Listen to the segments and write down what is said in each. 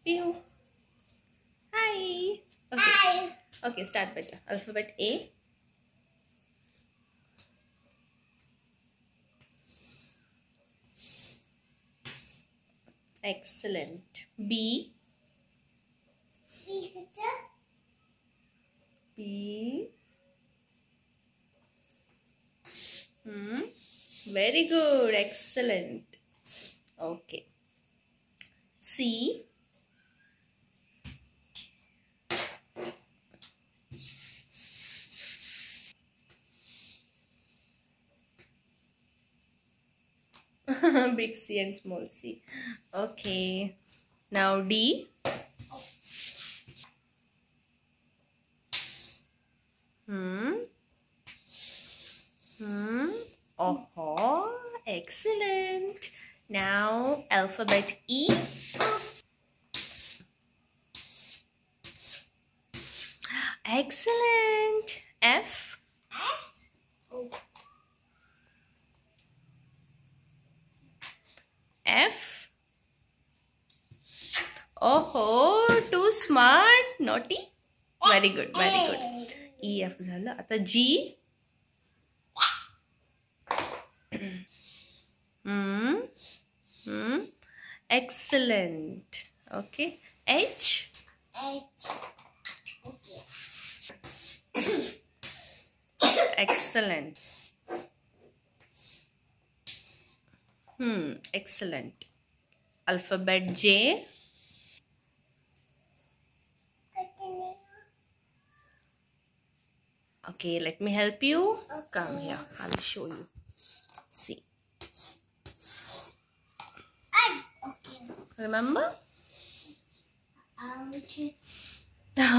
Pihu. Hi. Okay. Okay, start better. Alphabet A. Excellent. B. B. Hmm. Very good. Excellent. Okay. C. Big C and small c. Okay. Now D. Hmm. Hmm. Oh, excellent. Now alphabet E. Excellent. F. F. Oh, too smart. Naughty. Very good. Very good. E F झालं आता G. Hmm. Hmm. Excellent. Okay. H. Excellent. Hmm. Excellent. Okay, let me help you. Come here. I'll show you. See. Remember?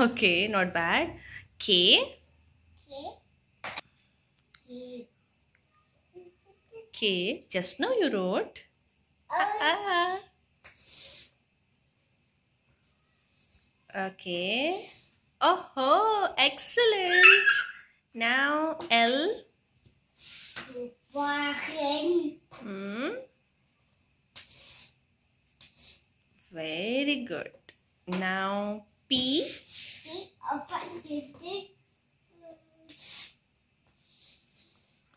Okay, not bad. K. K. Just now you wrote. Ah. Okay. Oh, excellent. Now L. Hmm. Very good. Now P.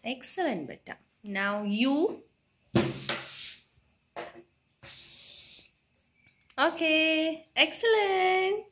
Excellent, beta. Now U. Okay, excellent.